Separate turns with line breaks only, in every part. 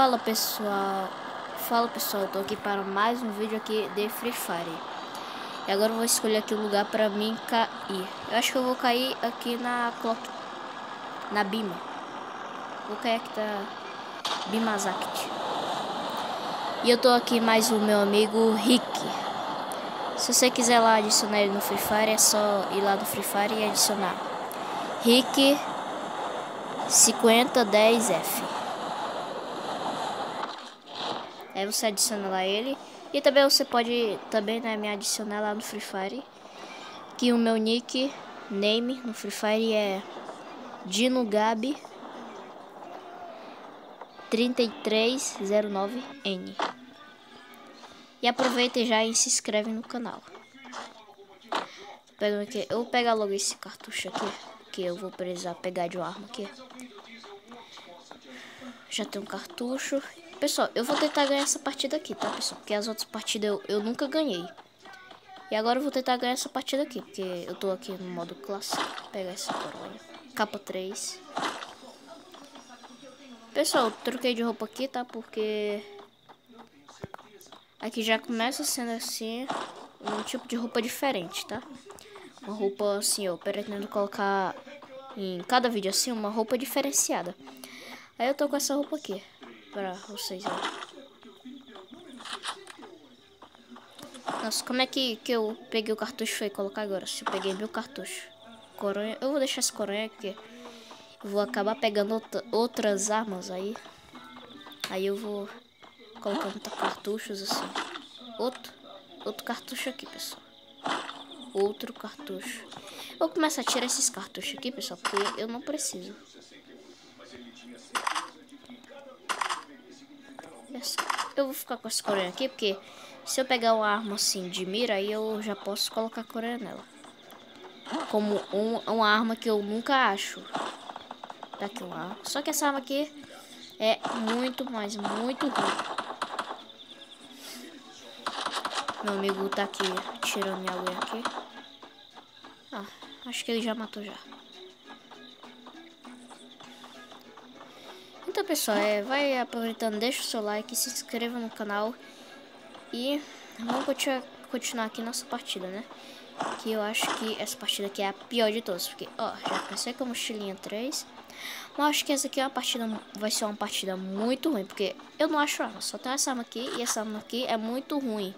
Fala pessoal, fala pessoal, tô aqui para mais um vídeo aqui de Free Fire. E agora eu vou escolher aqui o lugar para mim cair. Eu acho que eu vou cair aqui na clock, na Bima. Vou cair aqui da Bimazact. E eu tô aqui mais o meu amigo Rick. Se você quiser lá adicionar ele no Free Fire, é só ir lá no Free Fire e adicionar Rick 5010F. Aí você adiciona lá ele. E também você pode também né, me adicionar lá no Free Fire. Que o meu nick, name no Free Fire é DinoGab 3309N. E aproveita já e se inscreve no canal. Pega aqui, eu vou pegar logo esse cartucho aqui, que eu vou precisar pegar de uma arma aqui. Já tem um cartucho Pessoal, eu vou tentar ganhar essa partida aqui, tá, pessoal? Porque as outras partidas eu, eu nunca ganhei. E agora eu vou tentar ganhar essa partida aqui, porque eu tô aqui no modo clássico. Pegar essa coroa. Capa 3. Pessoal, eu troquei de roupa aqui, tá? Porque... Aqui já começa sendo assim, um tipo de roupa diferente, tá? Uma roupa assim, eu pretendo colocar em cada vídeo assim, uma roupa diferenciada. Aí eu tô com essa roupa aqui para vocês Nossa, como é que, que eu peguei o cartucho e colocar agora? Se eu peguei meu cartucho. Coronha, eu vou deixar esse coronha aqui. Vou acabar pegando outra, outras armas aí. Aí eu vou colocando cartuchos assim. Outro, outro cartucho aqui, pessoal. Outro cartucho. Vou começar a tirar esses cartuchos aqui, pessoal, porque eu não preciso. Eu vou ficar com essa coreia aqui, porque se eu pegar uma arma assim de mira, aí eu já posso colocar a coreia nela. Como um, uma arma que eu nunca acho. Daqui uma arma. Só que essa arma aqui é muito, mas muito ruim. Meu amigo tá aqui tirando minha unha aqui. Ah, acho que ele já matou já. Então, pessoal, é, vai aproveitando, deixa o seu like, se inscreva no canal e vamos continuar, continuar aqui nossa partida, né? Que eu acho que essa partida aqui é a pior de todas, porque, ó, já pensei com a mochilinha 3, mas acho que essa aqui é uma partida, vai ser uma partida muito ruim, porque eu não acho arma, só tem essa arma aqui e essa arma aqui é muito ruim.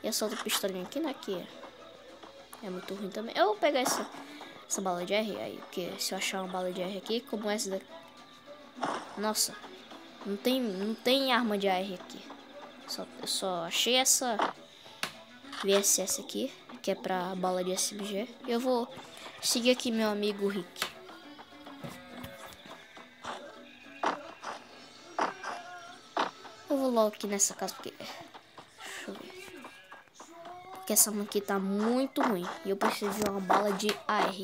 E essa outra pistolinha aqui, né, que é muito ruim também. Eu vou pegar essa, essa bala de R aí, porque se eu achar uma bala de R aqui, como essa daqui, nossa, não tem, não tem arma de AR aqui. Só, eu só achei essa VSS aqui, que é pra bala de SMG. Eu vou seguir aqui meu amigo Rick. Eu vou logo aqui nessa casa porque... Deixa eu ver. Porque essa arma aqui tá muito ruim. E eu preciso de uma bala de AR.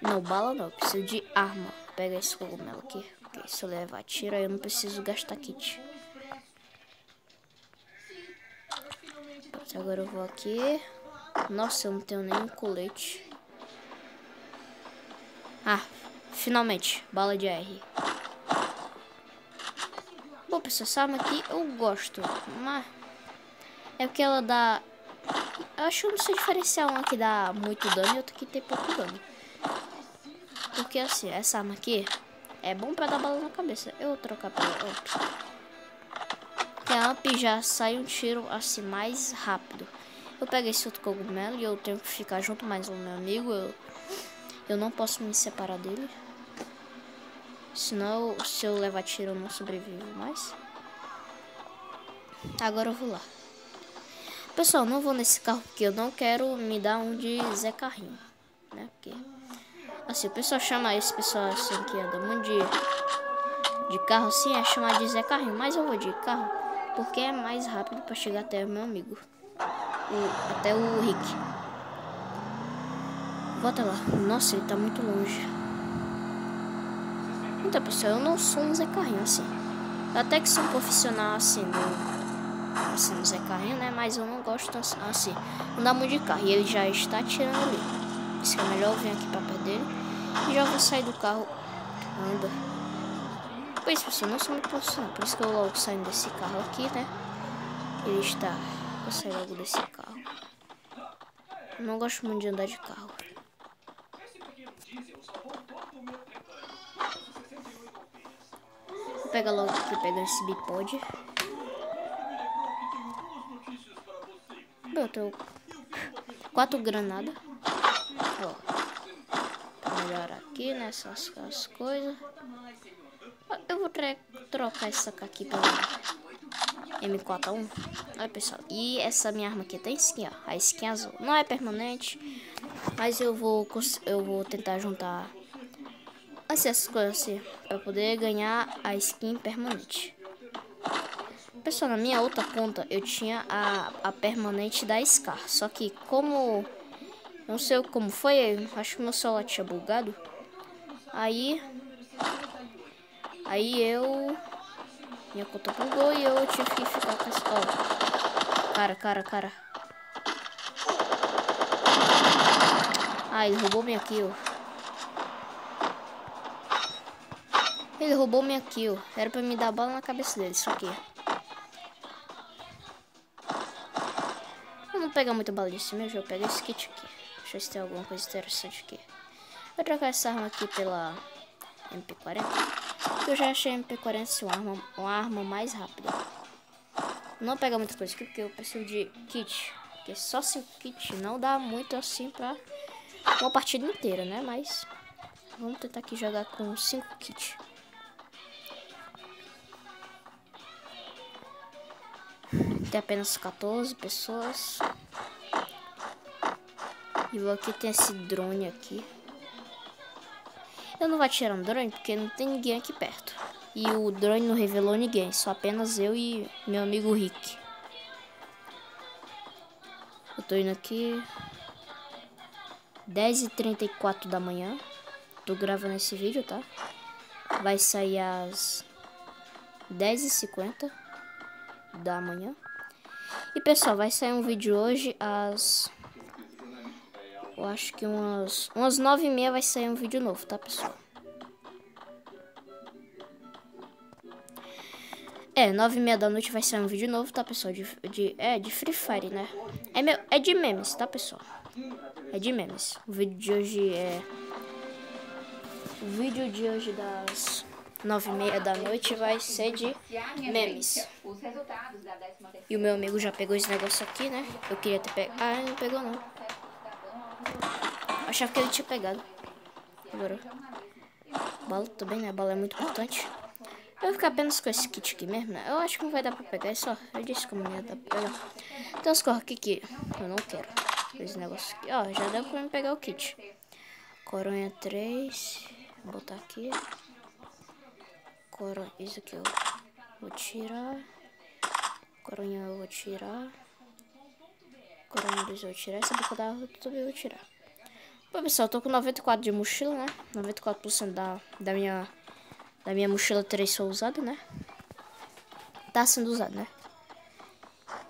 Não, bala não. Eu preciso de arma pegar esse cogumelo aqui. Porque se eu levar tiro, aí eu não preciso gastar kit. Pronto, agora eu vou aqui. Nossa, eu não tenho nenhum colete. Ah, finalmente, bala de R. Bom, pessoal, essa arma aqui eu gosto, mas é porque ela dá... Eu acho que não sei diferenciar uma que dá muito dano e outra que tem pouco dano. Porque assim, essa arma aqui é bom pra dar bala na cabeça. Eu vou trocar pela Up. Que a Up já sai um tiro assim mais rápido. Eu pego esse outro cogumelo e eu tenho que ficar junto mais o meu amigo. Eu, eu não posso me separar dele. Senão, se eu levar tiro, eu não sobrevivo mais. Agora eu vou lá. Pessoal, não vou nesse carro porque eu não quero me dar um de Zé Carrinho. Né? Porque Assim, o pessoal chama esse pessoal assim que anda muito de, de carro assim, é chamar de Zé Carrinho. Mas eu vou de carro porque é mais rápido para chegar até o meu amigo. O, até o Rick. Volta lá. Nossa, ele tá muito longe. Então, pessoal, eu não sou um Zé Carrinho assim. Eu até que sou um profissional assim no, assim, no Zé Carrinho, né? Mas eu não gosto assim. Andar muito de carro. E ele já está atirando ali. Isso é melhor vir aqui pra perto dele. E já vou sair do carro. Anda. Pois, pessoal, não sou muito profissional. Por isso que eu logo saindo desse carro aqui, né? Ele está... Vou sair logo desse carro. Eu não gosto muito de andar de carro. Vou pegar logo aqui, pegar esse bipod. Eu tenho quatro granadas. Ó. Melhor aqui, nessas as coisas. Eu vou trocar essa aqui pela M41. Olha, pessoal. E essa minha arma aqui tem skin, ó. A skin azul. Não é permanente. Mas eu vou, eu vou tentar juntar essas coisas assim. Pra poder ganhar a skin permanente. Pessoal, na minha outra conta eu tinha a, a permanente da Scar. Só que como... Não sei como foi, acho que meu celular tinha bugado. Aí... Aí eu... Minha conta bugou e eu tive que ficar com essa... Ó. Cara, cara, cara. Ah, ele roubou minha kill. Ele roubou minha kill. Era pra me dar bala na cabeça dele, isso aqui. Eu não pegar muita bala disso mesmo, eu pego esse kit aqui. Deixa eu ver se tem alguma coisa interessante aqui. Vou trocar essa arma aqui pela MP40 eu já achei a MP40 uma arma, uma arma mais rápida. Não pega muitas coisas aqui, porque eu preciso de kit. Porque só 5 kit não dá muito assim pra uma partida inteira, né? Mas vamos tentar aqui jogar com 5 kits. Tem apenas 14 pessoas. E aqui tem esse drone aqui. Eu não vou atirar no drone porque não tem ninguém aqui perto. E o drone não revelou ninguém, só apenas eu e meu amigo Rick. Eu tô indo aqui 10h34 da manhã. Tô gravando esse vídeo, tá? Vai sair às 10h50 da manhã. E pessoal, vai sair um vídeo hoje às eu acho que umas, umas nove e meia vai sair um vídeo novo, tá, pessoal? É, nove e meia da noite vai sair um vídeo novo, tá, pessoal? De, de, é, de Free Fire, né? É, meu, é de memes, tá, pessoal? É de memes. O vídeo de hoje é... O vídeo de hoje das nove e meia da noite vai ser de memes. E o meu amigo já pegou esse negócio aqui, né? Eu queria ter pegado... Ah, não pegou, não. Achava que ele tinha pegado. Agora. Bala também, né? A bala é muito importante. Eu vou ficar apenas com esse kit aqui mesmo, né? Eu acho que não vai dar pra pegar, é só. Eu disse como não ia dar pra pegar. Tem uns corre aqui que eu não quero. Esse negócio aqui. Ó, já deu pra me pegar o kit. Coronha 3. Vou botar aqui. Coronha. Isso aqui eu vou tirar. Coronha eu vou tirar. Coronavírus eu vou tirar. Essa boca da também eu vou tirar. Bom, pessoal, eu tô com 94 de mochila, né? 94% da, da minha da minha mochila 3 foi usada, né? Tá sendo usada, né?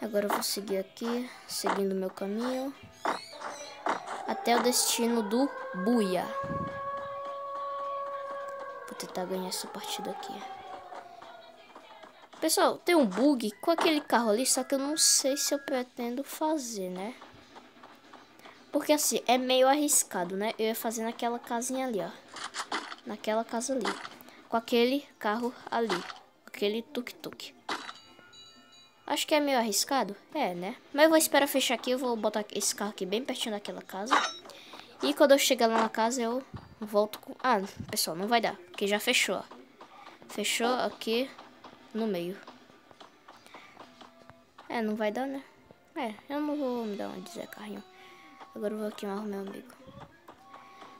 Agora eu vou seguir aqui, seguindo o meu caminho. Até o destino do Buia. Vou tentar ganhar essa partida aqui. Pessoal, tem um bug com aquele carro ali, só que eu não sei se eu pretendo fazer, né? Porque assim, é meio arriscado, né? Eu ia fazer naquela casinha ali, ó. Naquela casa ali. Com aquele carro ali. Aquele tuk-tuk. Acho que é meio arriscado. É, né? Mas eu vou esperar fechar aqui. Eu vou botar esse carro aqui bem pertinho daquela casa. E quando eu chegar lá na casa, eu volto com... Ah, pessoal, não vai dar. Porque já fechou, ó. Fechou aqui no meio. É, não vai dar, né? É, eu não vou me dar uma dizer carrinho. Agora eu vou aqui mais meu amigo.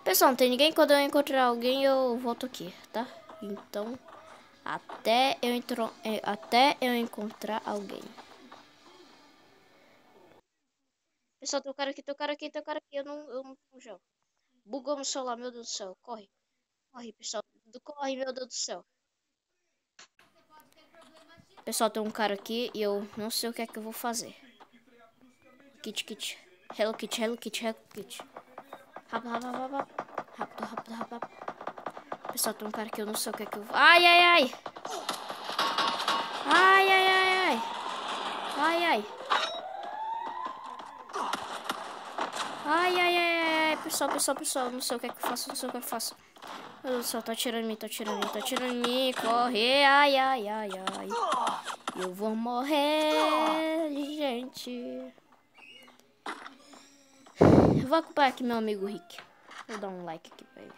Pessoal, não tem ninguém. Quando eu encontrar alguém, eu volto aqui, tá? Então, até eu, entro, é, até eu encontrar alguém. Pessoal, tem um cara aqui, tem um cara aqui, tem um cara aqui. Eu não, eu não gel. Bugou meu celular, meu Deus do céu. Corre. Corre, pessoal. Corre, meu Deus do céu. Pessoal, tem um cara aqui e eu não sei o que é que eu vou fazer. Kit, kit. Hello Kit, Hello Kit, Hello Kit. Rápido, rápido, rápido. Rápido, rápido, rápido. Pessoal, tem um cara que eu não sei o que é que eu... Ai, ai, ai! Ai, ai, ai, ai! Ai, ai! Ai, ai, ai, ai, pessoal, pessoal, pessoal, não sei o que é que eu faço, não sei o que eu faço. Do céu, tá tirando em mim, tá tirando em mim, tá tirando em mim, corre, ai, ai, ai, ai. Eu vou morrer, gente. Eu vou acompanhar aqui meu amigo Rick. Vou dar um like aqui pra ele.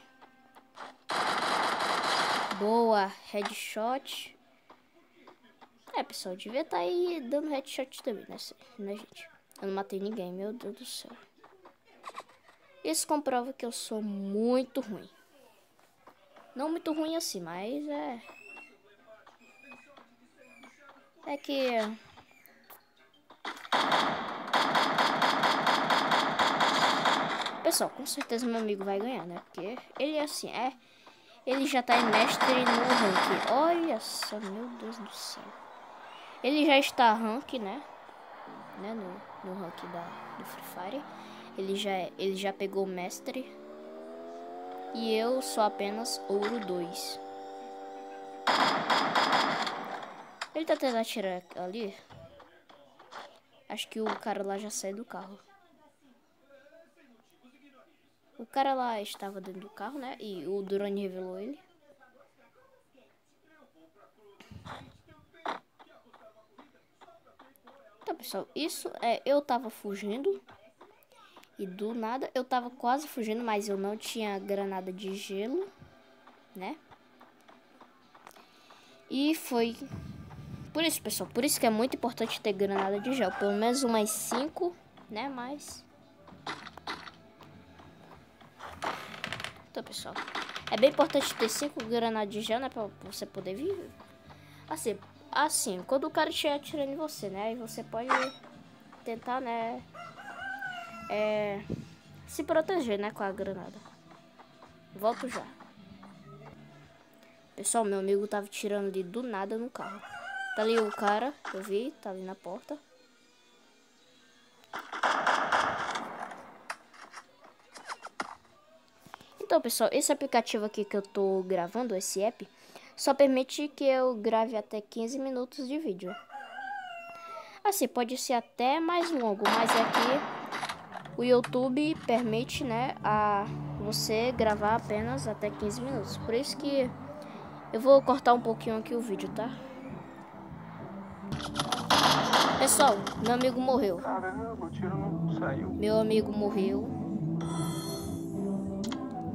Boa, headshot. É, pessoal, devia estar tá aí dando headshot também, né, né, gente? Eu não matei ninguém, meu Deus do céu. Isso comprova que eu sou muito ruim. Não muito ruim assim, mas é... É que... Pessoal, com certeza meu amigo vai ganhar, né? Porque ele assim, é... Ele já tá em mestre no rank. Olha só, meu Deus do céu. Ele já está rank, né? né? No, no rank da, do Free Fire. Ele já, ele já pegou mestre. E eu sou apenas ouro 2. Ele tá tentando atirar ali. Acho que o cara lá já saiu do carro. O cara lá estava dentro do carro, né? E o drone revelou ele. Então, pessoal, isso é... Eu tava fugindo. E do nada eu tava quase fugindo, mas eu não tinha granada de gelo, né? E foi por isso, pessoal, por isso que é muito importante ter granada de gel, pelo menos umas 5, né, mais. Então, pessoal, é bem importante ter 5 granadas de gel, né, pra você poder vir. Assim, assim, quando o cara estiver atirando em você, né, aí você pode tentar, né, é, se proteger, né, com a granada. Volto já. Pessoal, meu amigo tava tirando ali do nada no carro. Tá ali o cara, eu vi, tá ali na porta. Então, pessoal, esse aplicativo aqui que eu tô gravando, esse app, só permite que eu grave até 15 minutos de vídeo. Assim, pode ser até mais longo, mas aqui o YouTube permite, né, a você gravar apenas até 15 minutos. Por isso que eu vou cortar um pouquinho aqui o vídeo, tá? Pessoal, meu amigo morreu. Meu amigo morreu.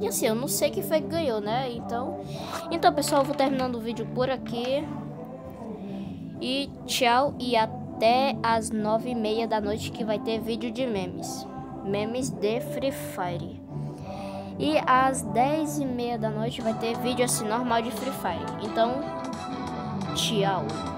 E assim, eu não sei quem foi que ganhou, né? Então, então pessoal, eu vou terminando o vídeo por aqui. E tchau e até as nove e meia da noite que vai ter vídeo de memes memes de Free Fire. E às 10 e meia da noite vai ter vídeo assim normal de Free Fire. Então, tchau.